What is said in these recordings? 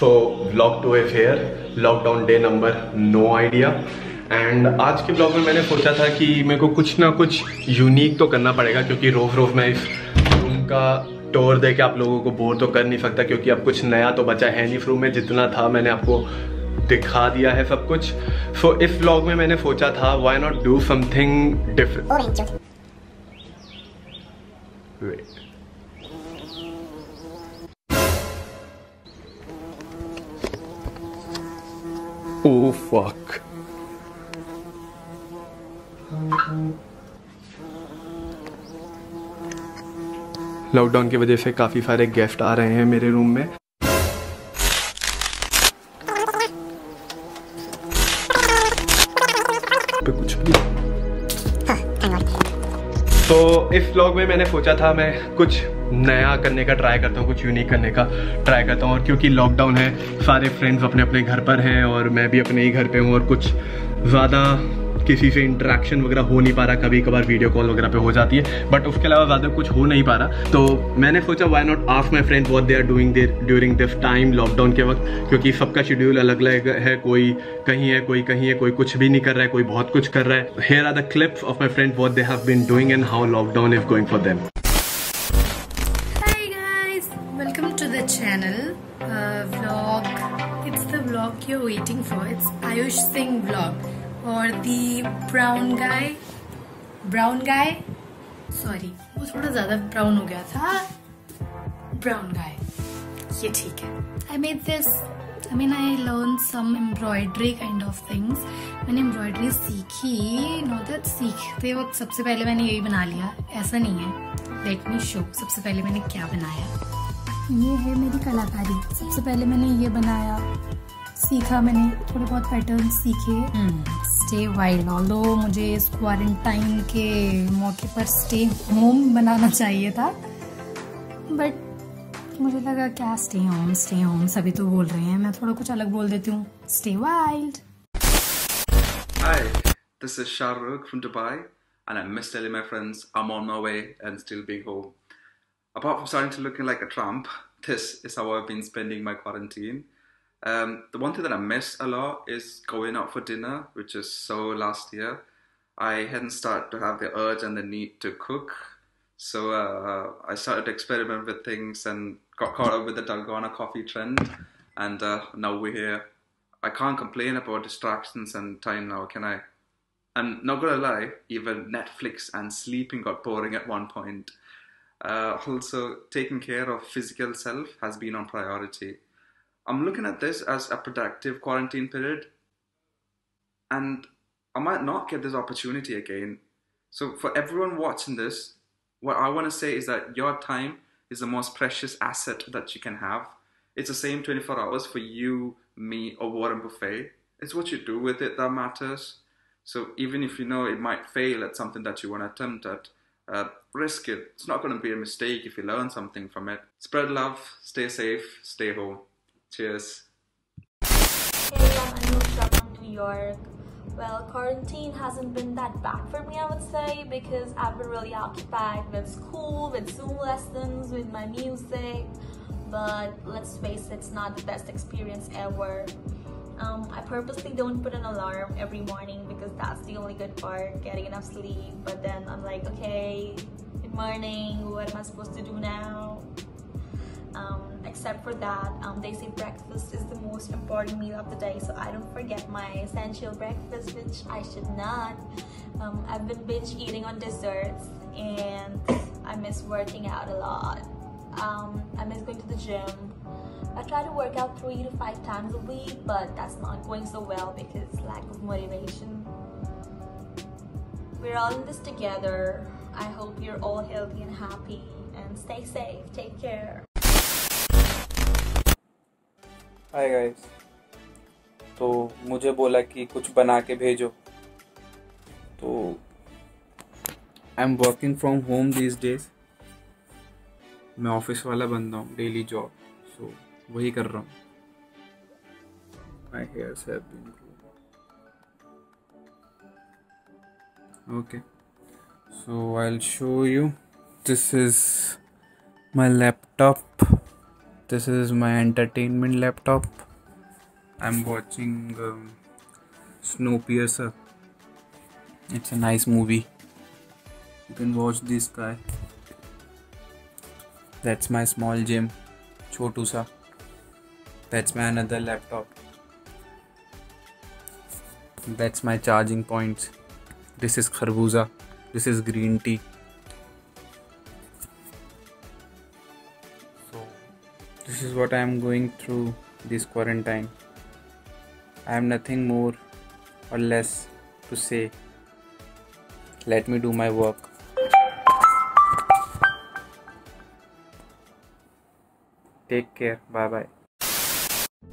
So blog two of here lockdown day number no idea and आज के blog में मैंने सोचा था कि मेरे को कुछ ना कुछ यूनिक तो करना पड़ेगा क्योंकि रोज रोज मैं इस रूम का टोर दे के आप लोगों को बोर तो कर नहीं सकता क्योंकि अब कुछ नया तो बचा है नहीं रूम में जितना था मैंने आपको दिखा दिया है सब कुछ। सो so, इस ब्लॉग में मैंने सोचा था why not do something different Oh fuck. Lockdown की वजह से काफ़ी सारे गेस्ट आ रहे हैं मेरे रूम में। कुछ भी तो इस व्लॉग में मैंने सोचा था मैं कुछ नया करने का ट्राई करता हूँ, कुछ यूनिक करने का ट्राई करता हूँ। और क्योंकि लॉकडाउन है, सारे फ्रेंड्स अपने अपने घर पर हैं और मैं भी अपने ही घर पे हूँ और कुछ ज़्यादा किसी से इंटरेक्शन वगैरह हो नहीं पा रहा कभी कभार वीडियो कॉल वगैरह पे हो जाती है। बट उसके अलावा ज़्यादा कुछ हो नहीं पा रहा। तो मैंने सोचा why not of my friend what they are doing there during this time lockdown के वक्त? क्योंकि सबका शेड्यूल अलग अलग है, कोई कहीं है, कोई कहीं है, कोई कुछ भी नहीं कर रहा है, कोई बहुत कुछ कर रहा है। Here are the clips of my friend what they have been doing and how lockdown is going for them the you're waiting for. It's Ayush Singh vlog. और the brown guy brown guy sorry वो थोड़ा ज़्यादा brown हो गया था. Brown गाय ये ठीक है. I made this I mean I learn some embroidery kind of things मैंने एम्ब्रॉयडरी सीखी. नो दैट सीखते वक्त सबसे पहले मैंने यही बना लिया. ऐसा नहीं है. लेट मी शो सबसे पहले मैंने क्या बनाया? ये है मेरी कलाकारी. सबसे पहले मैंने ये बनाया. सीखा मैंने थोड़े बहुत पैटर्न सीखे स्टे वाइल्ड ऑल मुझे इस क्वारंटाइन के मौके पर स्टे होम बनाना चाहिए था बट मुझे लगा क्या स्टे होम स्टे होम सभी तो बोल रहे हैं मैं थोड़ा कुछ अलग बोल देती हूँ stay wild Hi, this is Shahrukh from Dubai, and I miss telling my friends I'm on my way and still being home. Apart from starting to looking like a tramp, this is how I've been spending my quarantine. Um, the one thing that I miss a lot is going out for dinner, which is so last year. I hadn't started to have the urge and the need to cook. So uh, I started to experiment with things and got caught up with the Dalgona coffee trend. And uh, now we're here. I can't complain about distractions and time now, can I? And not gonna lie, even Netflix and sleeping got boring at one point. Uh, also, taking care of physical self has been on priority. I'm looking at this as a productive quarantine period, and I might not get this opportunity again. So, for everyone watching this, what I want to say is that your time is the most precious asset that you can have. It's the same 24 hours for you, me, or Warren Buffet. It's what you do with it that matters. So, even if you know it might fail at something that you want to attempt at, uh, risk it. It's not going to be a mistake if you learn something from it. Spread love, stay safe, stay home. Cheers. Hey, I'm Anusha from New York. Well, quarantine hasn't been that bad for me, I would say, because I've been really occupied with school, with Zoom lessons, with my music. But let's face it, it's not the best experience ever. Um, I purposely don't put an alarm every morning because that's the only good part, getting enough sleep. But then I'm like, okay, good morning, what am I supposed to do now? Um, except for that um, they say breakfast is the most important meal of the day so I don't forget my essential breakfast which I should not. Um, I've been binge eating on desserts and I miss working out a lot. Um, I miss going to the gym. I try to work out three to five times a week but that's not going so well because lack of motivation. We're all in this together. I hope you're all healthy and happy and stay safe. Take care hi guys तो मुझे बोला कि कुछ बना के भेजो। तो I am working from home this days मैं ऑफ़िस वाला बंदा हूँ डेली जॉब सो वही कर रहा हूँ। My been okay. So, i'll show you. This is my laptop. This is my entertainment laptop. I'm watching um, snowpiercer. It's a nice movie. You can watch this guy. That's my small gym. Chotu sa. That's my another laptop. That's my charging points. This is kharbuza. This is green tea what I am going through this quarantine. I have nothing more or less to say. Let me do my work. Take care. Bye bye.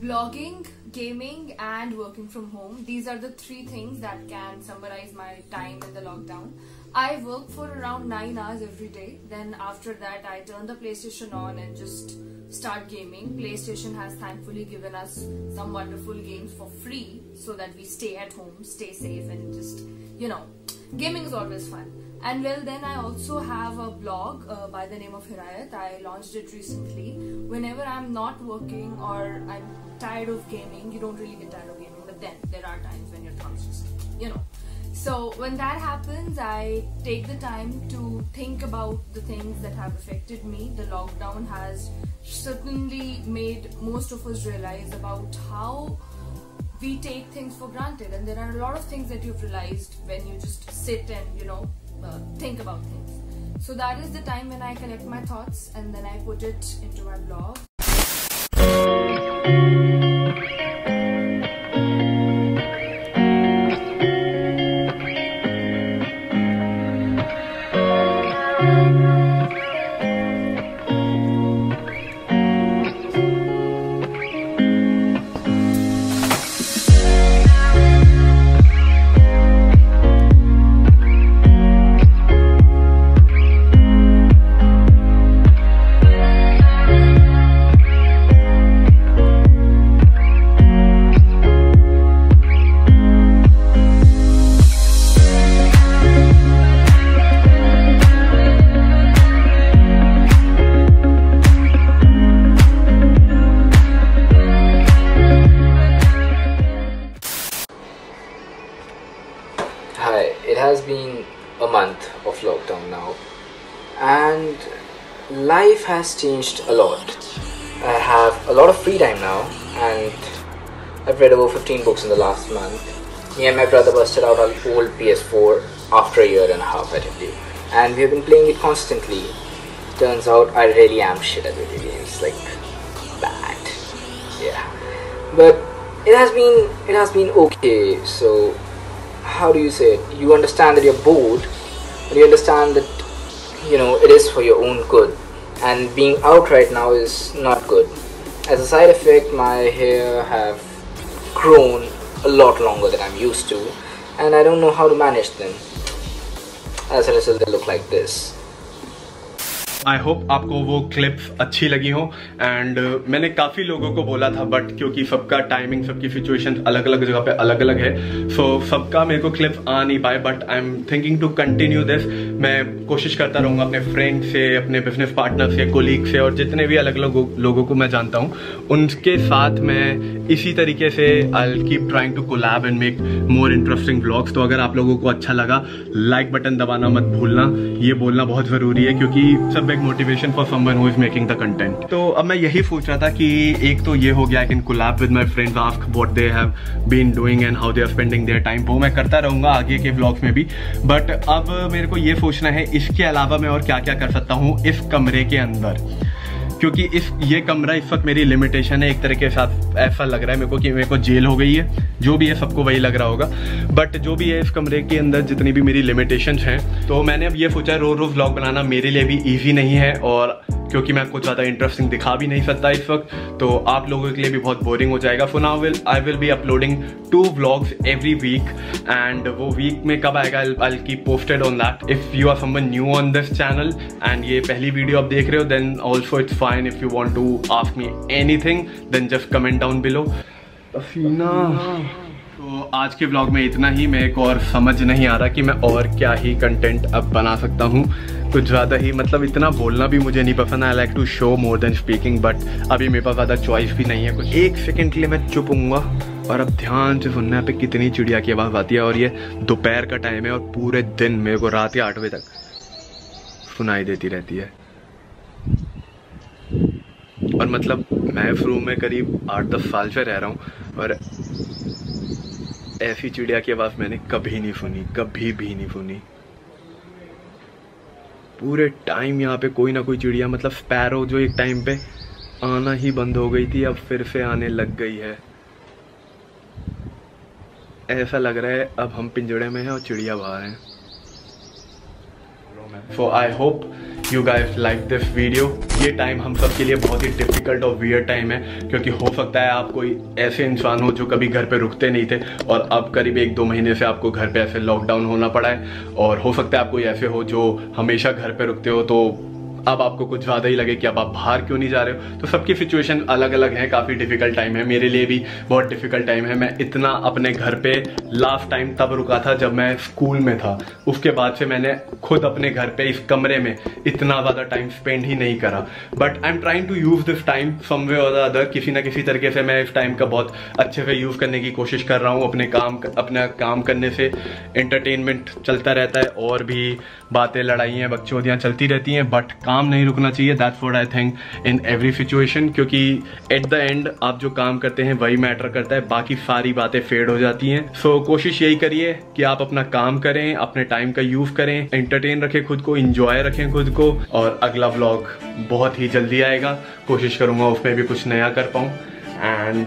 Blogging, gaming, and working from home. These are the three things that can summarize my time in the lockdown. I work for around 9 hours every day. Then after that, I turn the PlayStation on and just start gaming. PlayStation has thankfully given us some wonderful games for free so that we stay at home, stay safe, and just, you know, gaming is always fun. And well, then I also have a blog uh, by the name of Hirayat. I launched it recently. Whenever I'm not working or I'm tired of gaming, you don't really get tired of gaming, but then there are times when your thumbs just, you know, so when that happens, I take the time to think about the things that have affected me. The lockdown has certainly made most of us realize about how we take things for granted. And there are a lot of things that you've realized when you just sit and you know uh, think about things. So that is the time when i collect my thoughts and then i put it into my blog a month of lockdown now, and life has changed a lot. I have a lot of free time now, and I've read over 15 books in the last month. Me and my brother busted out our old PS4 after a year and a half at it, and we have been playing it constantly. Turns out I really am shit at video games, like bad. Yeah, but it has been it has been okay. So how do you say it? You understand that you're bored you understand that you know it is for your own good. And being out right now is not good. As a side effect my hair have grown a lot longer than i'm used to and i don't know how to manage them. As a result they look like this I hope आपको वो clips अच्छी लगी हो। And uh, मैंने काफ़ी लोगों को बोला था बट क्योंकि सबका टाइमिंग सबकी सिचुएशन अलग अलग जगह पे अलग अलग है सो so, सबका मेरे को क्लिप आ नहीं पाए but I am thinking to continue this मैं कोशिश करता रहूँगा अपने फ्रेंड से अपने बिज़नेस पार्टनर से कोलीग से और जितने भी अलग अलग लोगों को मैं जानता हूँ उनके साथ मैं इसी तरीके से I keep trying to collab and make more interesting blogs तो अगर आप लोगों को अच्छा लगा लाइक बटन दबाना मत भूलना। ये बोलना बहुत ज़रूरी है क्योंकि सब एक motivation for someone who is making the content तो अब मैं यही सोच रहा था कि एक तो ये हो गया I can collab with my friends ask what they have been doing and how they are spending their time वो मैं करता रहूँगा आगे के ब्लॉग्स में भी. बट अब मेरे को ये सोचना है, इसके अलावा मैं और क्या क्या कर सकता हूँ इस कमरे के अंदर? क्योंकि इस, ये कमरा इस वक्त मेरी लिमिटेशन है, एक तरह के साथ ऐसा लग रहा है मेरे को कि मेरे को जेल हो गई है। जो भी है सबको वही लग रहा होगा। बट जो भी है इस कमरे के अंदर जितनी भी मेरी लिमिटेशन हैं तो मैंने अब ये सोचा है, रोज रोज व्लॉग बनाना मेरे लिए भी ईजी नहीं है और क्योंकि मैं कुछ ज़्यादा इंटरेस्टिंग दिखा भी नहीं सकता इस वक्त तो आप लोगों के लिए भी बहुत बोरिंग हो जाएगा. For now will I will be uploading two vlogs every week and वो वीक में कब आएगा I keep posted on that if you are someone new on this channel and ये पहली वीडियो आप देख रहे हो then also it's fine if you want to ask me anything then just comment down below अफीना। तो आज के blog में इतना ही मेरे को और समझ नहीं आ रहा कि मैं और क्या ही कंटेंट अब बना सकता हूँ. कुछ ज़्यादा ही मतलब इतना बोलना भी मुझे नहीं पसंद I like to show more than speaking but अभी मेरे पास ज़्यादा चॉइस भी नहीं है कुछ। एक सेकेंड के लिए मैं चुप हूँगा और अब ध्यान से सुनना पे कितनी चिड़िया की आवाज़ आती है, और ये दोपहर का टाइम है, और पूरे दिन मेरे को रात या आठ बजे तक सुनाई देती रहती है। और मतलब मैं रूम में करीब आठ दस साल से रह रहा हूँ, और ऐसी चिड़िया की आवाज़ मैंने कभी नहीं सुनी, कभी भी नहीं सुनी। पूरे टाइम यहाँ पे कोई ना कोई चिड़िया मतलब स्पैरो जो एक टाइम पे आना ही बंद हो गई थी अब फिर से आने लग गई है। ऐसा लग रहा है अब हम पिंजड़े में हैं और चिड़िया बाहर हैं। So I hope you guys like this video ये टाइम हम सब के लिए बहुत ही डिफ़िकल्ट और वियर टाइम है, क्योंकि हो सकता है आप कोई ऐसे इंसान हो जो कभी घर पे रुकते नहीं थे और अब करीब एक दो महीने से आपको घर पे ऐसे लॉकडाउन होना पड़ा है। और हो सकता है आप कोई ऐसे हो जो हमेशा घर पे रुकते हो तो अब आपको कुछ ज़्यादा ही लगे कि अब आप बाहर क्यों नहीं जा रहे हो? तो सबकी सिचुएशन अलग अलग है, काफ़ी डिफ़िकल्ट टाइम है। मेरे लिए भी बहुत डिफ़िकल्ट टाइम है। मैं इतना अपने घर पे लास्ट टाइम तब रुका था जब मैं स्कूल में था। उसके बाद से मैंने खुद अपने घर पे इस कमरे में इतना ज़्यादा टाइम स्पेंड ही नहीं करा। But I am trying to use this time someway और अदर किसी ना किसी तरीके से मैं इस टाइम का बहुत अच्छे से यूज़ करने की कोशिश कर रहा हूँ। अपने काम, अपना काम करने से एंटरटेनमेंट चलता रहता है और भी बातें, लड़ाइयाँ, बकचोदियाँ चलती रहती हैं। बट काम नहीं रुकना चाहिए that's what I think in every situation क्योंकि एट द एंड आप जो काम करते हैं वही मैटर करता है बाकी सारी बातें फेड हो जाती हैं। सो so, कोशिश यही करिए कि आप अपना काम करें अपने टाइम का यूज़ करें एंटरटेन रखें खुद को इंजॉय रखें खुद को और अगला ब्लॉग बहुत ही जल्दी आएगा। कोशिश करूँगा उसमें भी कुछ नया कर पाऊँ। And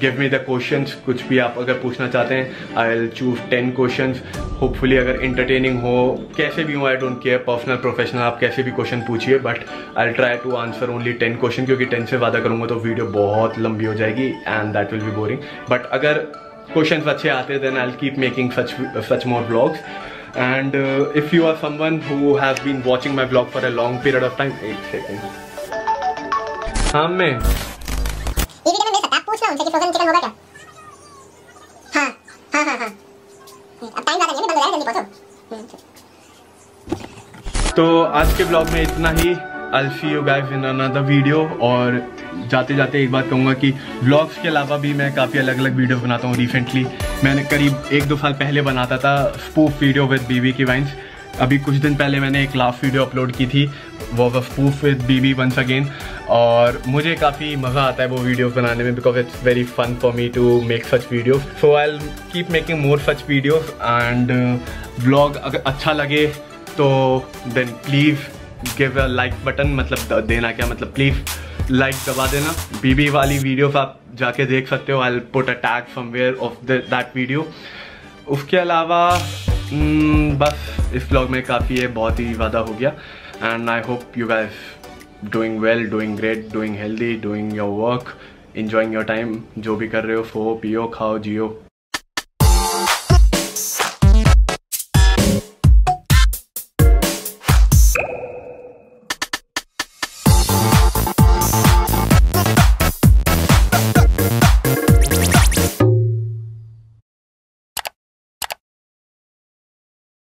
give me the question कुछ भी आप अगर पूछना चाहते हैं I will choose ten question hopefully अगर इंटरटेनिंग हो, कैसे भी हो I don't care personal professional आप कैसे भी क्वेश्चन पूछिए but I try to answer only ten question क्योंकि टेन से ज़्यादा करूँगा तो वीडियो बहुत लंबी हो जाएगी and that will be boring but अगर क्वेश्चन अच्छे आते then I keep making such such more blogs and if you are someone who has been watching my vlog for a long period of time 8 seconds. हाँ मैं उनसे कि frozen chicken होगा क्या हाँ हाँ हाँ हाँ अब टाइम ज़्यादा नहीं है बंद तो आज के ब्लॉग में इतना ही। See you guys in another video और जाते जाते एक बात कहूँगा कि व्लॉग्स के अलावा भी मैं काफ़ी अलग अलग वीडियो बनाता हूँ रिसेंटली मैंने करीब एक दो साल पहले बनाता था स्पूफ वीडियो विद बीवी की वाइंस अभी कुछ दिन पहले मैंने एक लास्ट वीडियो अपलोड की थी। वो spoof with BB once again और मुझे काफ़ी मज़ा आता है वो वीडियोस बनाने में because it's very fun for me to make such videos so I keep making more such videos and blog अगर अच्छा लगे तो then please give a like button मतलब देना क्या मतलब प्लीज़ लाइक दबा देना। बीबी वाली वीडियोस आप जाके देख सकते हो। I put a tag somewhere of that video उसके अलावा hmm, बस इस ब्लॉग में काफ़ी है बहुत ही ज़्यादा हो गया। And I hope you guys doing well doing great doing healthy doing your work enjoying your time जो भी कर रहे हो, फो, पियो, खाओ, जियो।